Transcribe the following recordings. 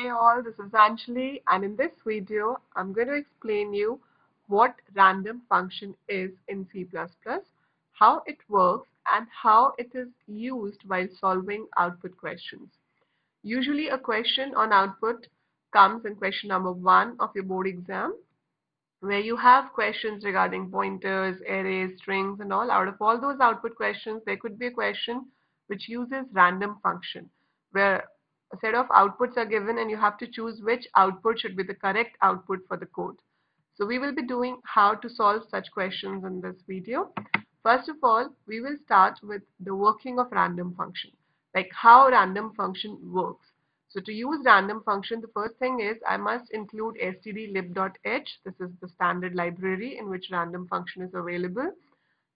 Hey all, this is Anjali and in this video I'm going to explain you what random function is in C++, how it works and how it is used while solving output questions. Usually a question on output comes in question number one of your board exam where you have questions regarding pointers, arrays, strings and all. Out of all those output questions there could be a question which uses random function where a set of outputs are given and you have to choose which output should be the correct output for the code. So we will be doing how to solve such questions in this video. First of all, we will start with the working of random function, like how random function works. So to use random function, the first thing is I must include stdlib.h. This is the standard library in which random function is available.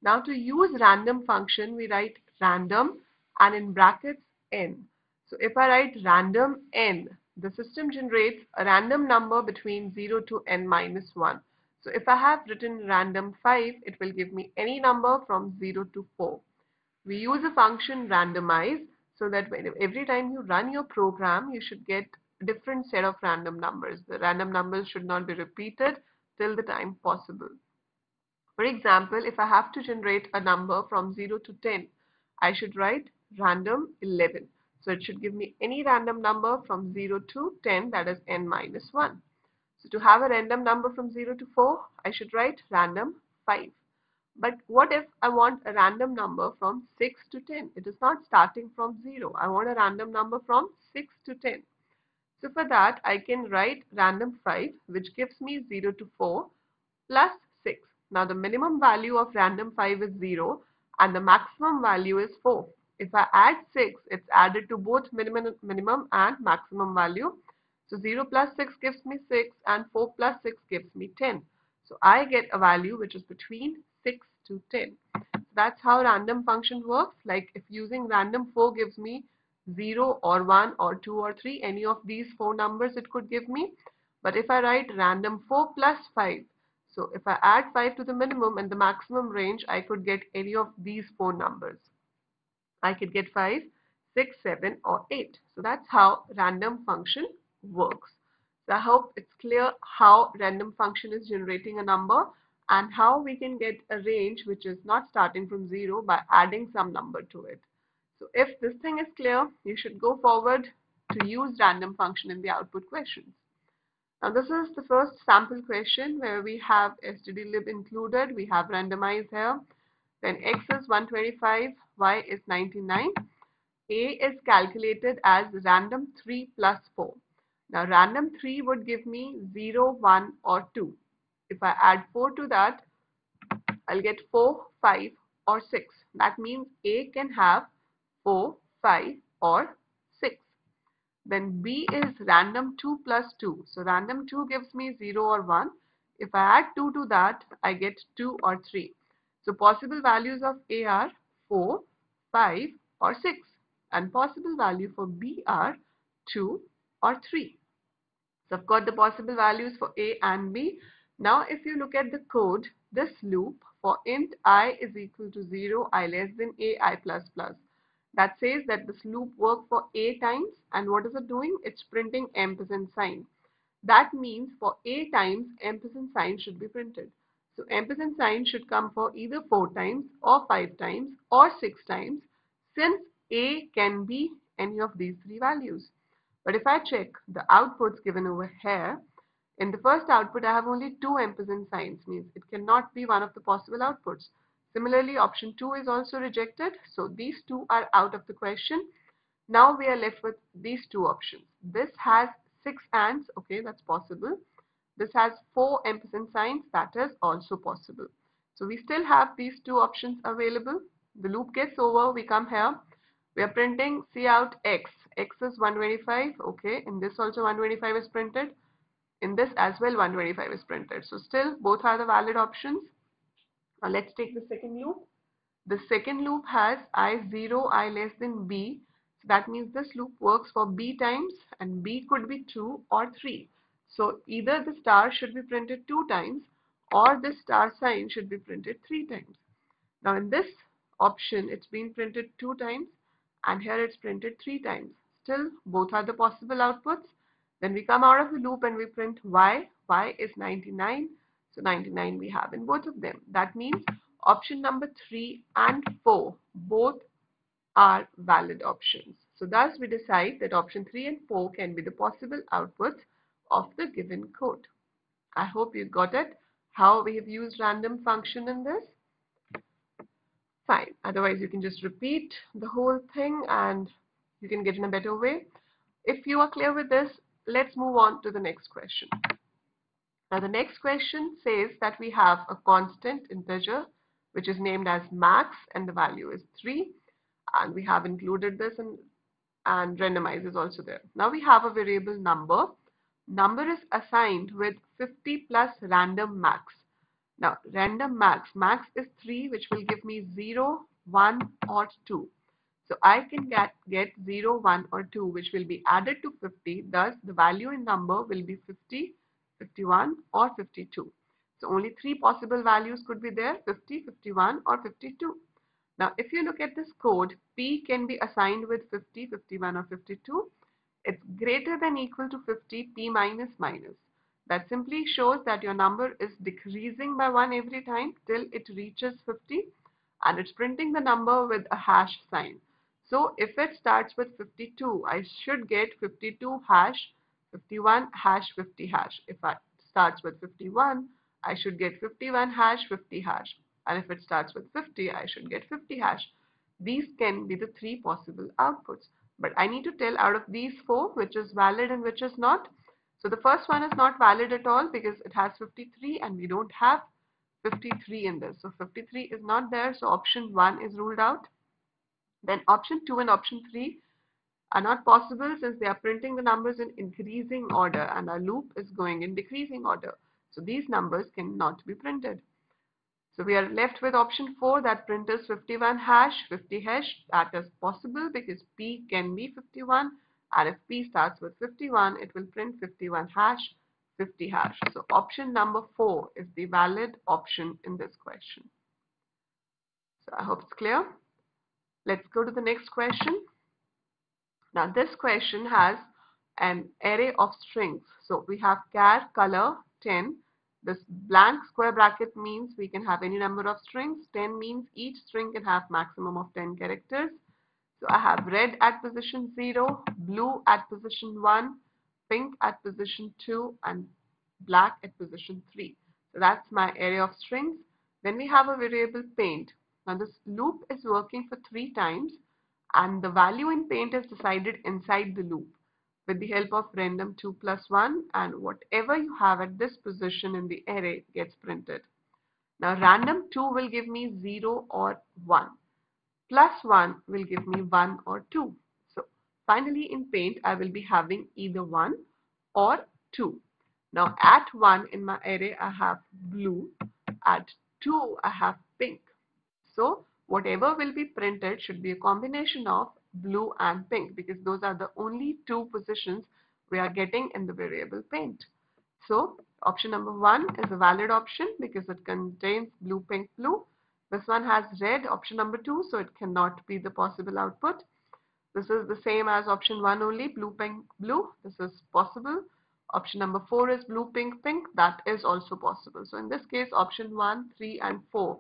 Now to use random function, we write random and in brackets n. So if I write random n, the system generates a random number between 0 to n minus 1. So if I have written random 5, it will give me any number from 0 to 4. We use a function randomize so that every time you run your program, you should get a different set of random numbers. The random numbers should not be repeated till the time possible. For example, if I have to generate a number from 0 to 10, I should write random 11. So it should give me any random number from 0 to 10 that is n minus 1. So to have a random number from 0 to 4 I should write random 5. But what if I want a random number from 6 to 10? It is not starting from 0. I want a random number from 6 to 10. So for that I can write random 5 which gives me 0 to 4 plus 6. Now the minimum value of random 5 is 0 and the maximum value is 4. If I add 6, it's added to both minimum, minimum and maximum value. So 0 plus 6 gives me 6 and 4 plus 6 gives me 10. So I get a value which is between 6 to 10. That's how random function works. Like if using random 4 gives me 0 or 1 or 2 or 3, any of these four numbers it could give me. But if I write random 4 plus 5, so if I add 5 to the minimum and the maximum range, I could get any of these four numbers. I could get 5, 6, 7 or 8. So that's how random function works. So I hope it's clear how random function is generating a number and how we can get a range which is not starting from 0 by adding some number to it. So if this thing is clear, you should go forward to use random function in the output questions. Now this is the first sample question where we have stdlib included, we have randomize here, then x is 125, y is 99. A is calculated as random 3 plus 4. Now random 3 would give me 0, 1 or 2. If I add 4 to that, I'll get 4, 5 or 6. That means A can have 4, 5 or 6. Then B is random 2 plus 2. So random 2 gives me 0 or 1. If I add 2 to that, I get 2 or 3. So possible values of A are 4, 5 or 6 and possible value for B are 2 or 3. So I've got the possible values for A and B. Now if you look at the code, this loop for int i is equal to 0, i less than a, i plus plus. That says that this loop works for a times and what is it doing? It's printing ampersand sign. That means for a times ampersand sign should be printed. So ampersand sign should come for either 4 times or 5 times or 6 times since A can be any of these three values. But if I check the outputs given over here, in the first output I have only two ampersand signs means it cannot be one of the possible outputs. Similarly option 2 is also rejected so these two are out of the question. Now we are left with these two options. This has 6 ands okay that's possible this has four ampersand signs that is also possible. So we still have these two options available. The loop gets over, we come here. We are printing cout x. x is 125. Okay, in this also 125 is printed. In this as well 125 is printed. So still both are the valid options. Now let's take the second loop. The second loop has i0, i less than b. So that means this loop works for b times and b could be 2 or 3. So either the star should be printed two times or the star sign should be printed three times. Now in this option it's been printed two times and here it's printed three times. Still both are the possible outputs. Then we come out of the loop and we print y. y is 99. So 99 we have in both of them. That means option number 3 and 4 both are valid options. So thus we decide that option 3 and 4 can be the possible outputs of the given code. I hope you got it. How we have used random function in this. Fine. Otherwise you can just repeat the whole thing and you can get in a better way. If you are clear with this, let's move on to the next question. Now the next question says that we have a constant integer which is named as max and the value is 3 and we have included this and, and randomize is also there. Now we have a variable number. Number is assigned with 50 plus random max. Now random max, max is 3 which will give me 0, 1 or 2. So I can get, get 0, 1 or 2 which will be added to 50. Thus the value in number will be 50, 51 or 52. So only three possible values could be there 50, 51 or 52. Now if you look at this code P can be assigned with 50, 51 or 52. It's greater than equal to 50 P minus minus. That simply shows that your number is decreasing by 1 every time till it reaches 50 and it's printing the number with a hash sign. So if it starts with 52, I should get 52 hash, 51 hash, 50 hash. If it starts with 51, I should get 51 hash, 50 hash. And if it starts with 50, I should get 50 hash. These can be the three possible outputs. But I need to tell out of these four which is valid and which is not. So the first one is not valid at all because it has 53 and we don't have 53 in this. So 53 is not there. So option 1 is ruled out. Then option 2 and option 3 are not possible since they are printing the numbers in increasing order and our loop is going in decreasing order. So these numbers cannot be printed. So we are left with option 4 that printers 51 hash, 50 hash. That is possible because P can be 51 and if P starts with 51 it will print 51 hash, 50 hash. So option number 4 is the valid option in this question. So I hope it's clear. Let's go to the next question. Now this question has an array of strings. So we have char color 10 this blank square bracket means we can have any number of strings. 10 means each string can have maximum of 10 characters. So I have red at position 0, blue at position 1, pink at position 2 and black at position 3. So that's my array of strings. Then we have a variable paint. Now this loop is working for 3 times and the value in paint is decided inside the loop with the help of random 2 plus 1 and whatever you have at this position in the array gets printed. Now random 2 will give me 0 or 1 plus 1 will give me 1 or 2. So finally in paint I will be having either 1 or 2. Now at 1 in my array I have blue, at 2 I have pink. So whatever will be printed should be a combination of blue and pink because those are the only two positions we are getting in the variable paint. So option number one is a valid option because it contains blue, pink, blue. This one has red, option number two, so it cannot be the possible output. This is the same as option one only, blue, pink, blue. This is possible. Option number four is blue, pink, pink. That is also possible. So in this case, option one, three, and four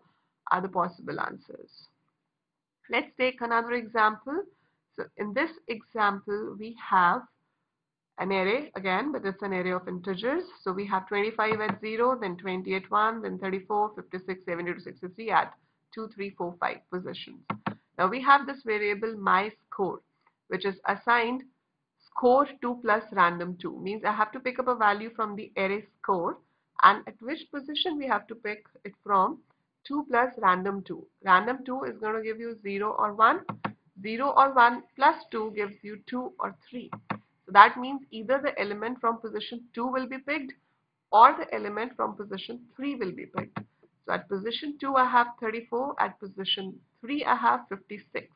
are the possible answers. Let's take another example. So in this example, we have an array again, but it's an array of integers. So we have 25 at 0, then 20 at 1, then 34, 56, 72, 63 at 2, 3, 4, 5 positions. Now we have this variable my score, which is assigned score 2 plus random 2. Means I have to pick up a value from the array score and at which position we have to pick it from 2 plus random 2. Random 2 is going to give you 0 or 1 0 or 1 plus 2 gives you 2 or 3. So that means either the element from position 2 will be picked or the element from position 3 will be picked. So at position 2 I have 34, at position 3 I have 56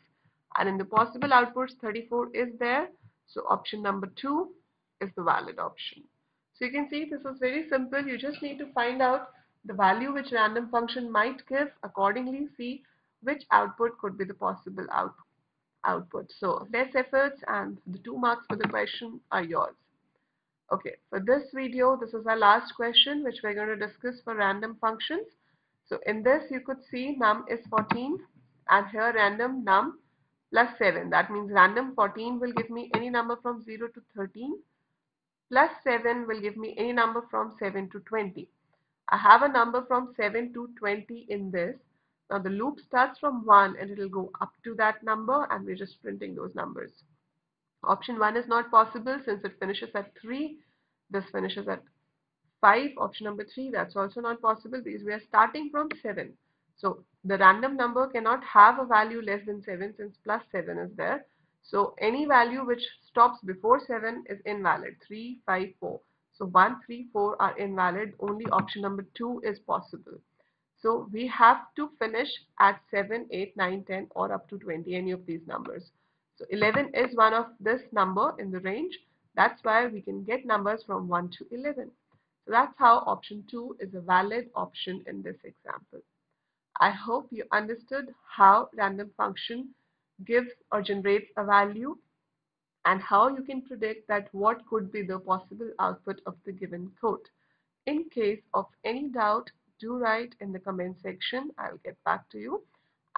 and in the possible outputs 34 is there. So option number 2 is the valid option. So you can see this is very simple. You just need to find out the value which random function might give accordingly see which output could be the possible output output. So less efforts and the two marks for the question are yours. Okay, for this video, this is our last question which we're going to discuss for random functions. So in this you could see num is 14 and here random num plus 7. That means random 14 will give me any number from 0 to 13 plus 7 will give me any number from 7 to 20. I have a number from 7 to 20 in this. Now the loop starts from 1 and it will go up to that number and we're just printing those numbers. Option 1 is not possible since it finishes at 3. This finishes at 5. Option number 3 that's also not possible because we are starting from 7. So the random number cannot have a value less than 7 since plus 7 is there. So any value which stops before 7 is invalid. 3, 5, 4. So 1, 3, 4 are invalid. Only option number 2 is possible. So we have to finish at 7, 8, 9, 10 or up to 20, any of these numbers. So 11 is one of this number in the range. That's why we can get numbers from 1 to 11. So that's how option 2 is a valid option in this example. I hope you understood how random function gives or generates a value and how you can predict that what could be the possible output of the given code. In case of any doubt, do write in the comment section. I'll get back to you.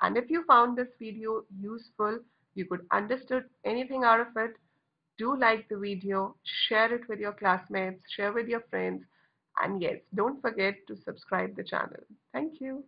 And if you found this video useful, you could understood anything out of it, do like the video, share it with your classmates, share with your friends, and yes, don't forget to subscribe the channel. Thank you.